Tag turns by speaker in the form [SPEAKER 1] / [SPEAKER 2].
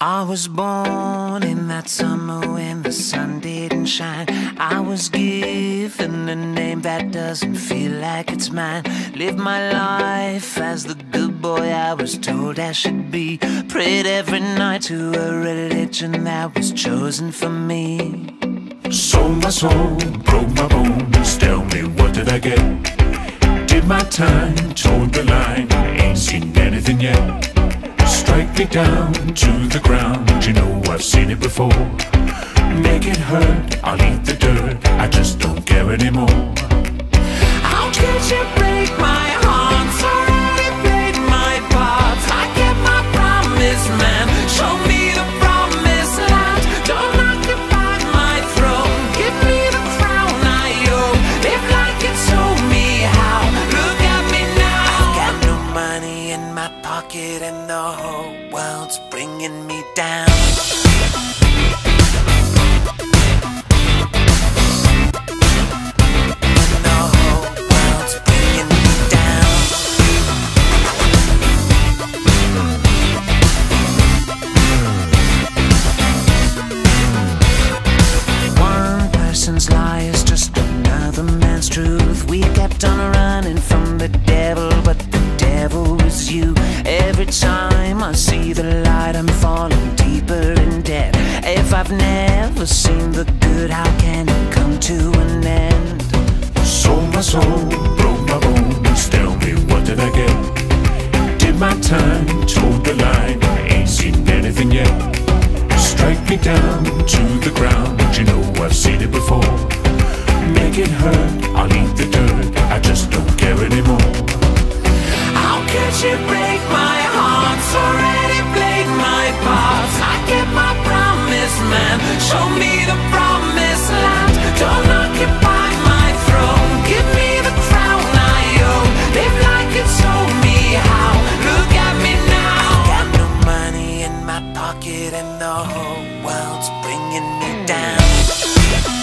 [SPEAKER 1] I was born in that summer when the sun didn't shine. I was given a name that doesn't feel like it's mine. Live my life as the good boy I was told I should be. Prayed every night to a religion that was chosen for me.
[SPEAKER 2] Sold my soul, broke my bones. Tell me, what did I get? Did my time, told the line. Ain't seen anything yet. Strike me down to the ground. You know I've seen it before. Make it hurt, I'll eat the dirt. I just don't care anymore.
[SPEAKER 1] How could you bringing me down. just another man's truth. We kept on running from the devil, but the devil was you. Every time I good, how can it come to an end?
[SPEAKER 2] Sold my soul, broke my bones, tell me what did I get? Did my time, told the line, I ain't seen anything yet. Strike me down to the ground, you know I've seen it before. Make it hurt, I'll eat the dirt, I just don't care anymore.
[SPEAKER 1] How could you break my heart? Already played my parts. I get my promise, man. Show me the prize. down.